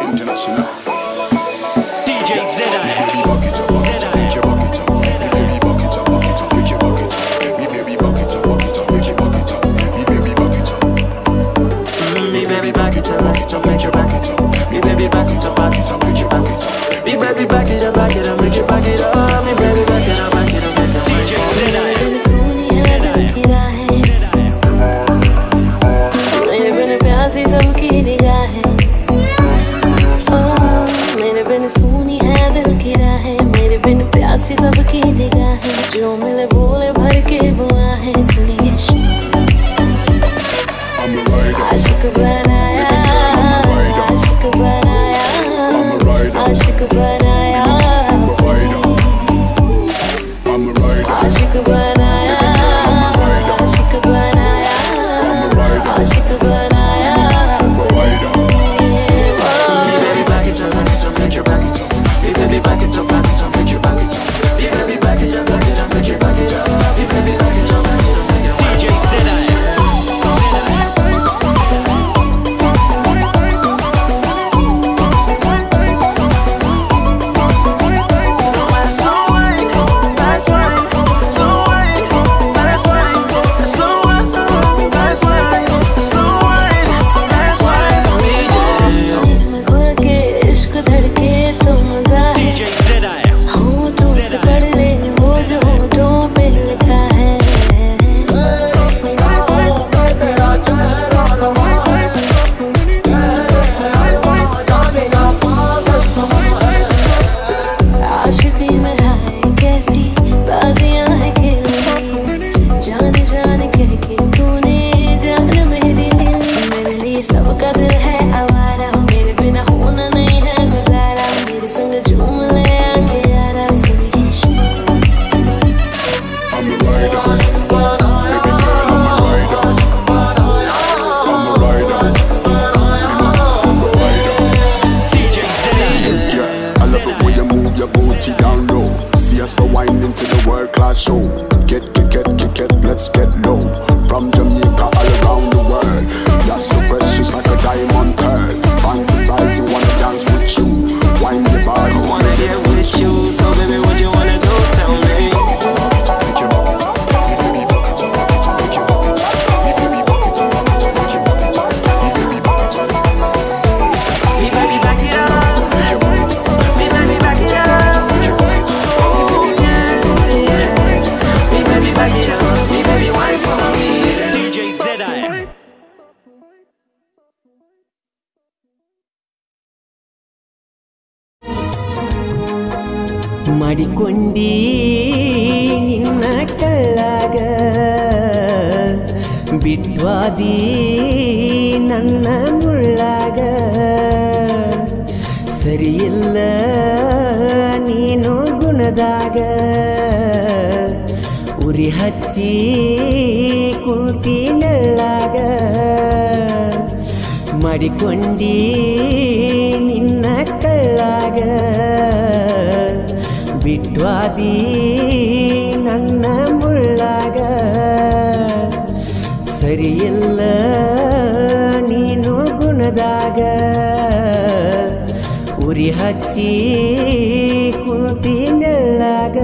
International. DJ Zedai. dirty down low. See us rewinding to the world class show. Get, get, get, get, get, let's get low. From Jamaica all around the world. You're so precious like a diamond pearl. ಮಡಿಕೊಂಡೀ ನಿನ್ನ ಕಳ್ಳಾಗ. ಬಿಟ್ವಾದಿ ನನ್ನ ಮುಳ್ಳಾಗ. ಸರಿಯಿಲ್ಲ ನೀನು ಗುಣದಾಗ. ಉರಿ ಹಚ್ಚಿ ಕುಂತಿ ನಳ್ಳಾಗ. ಮಾಡಿಕೊಂಡೀ ನಿನ್ನ ಕಳ್ಳಾಗ. ಬಿಟ್ವಾದಿ ನನ್ನ ಮುಳ್ಳಾಗ ಸರಿಯಲ್ಲ ನೀನು ಗುಣದಾಗ ಉರಿ ಹಚ್ಚಿ ಕುಂತಿ ನೆಳ್ಳಾಗ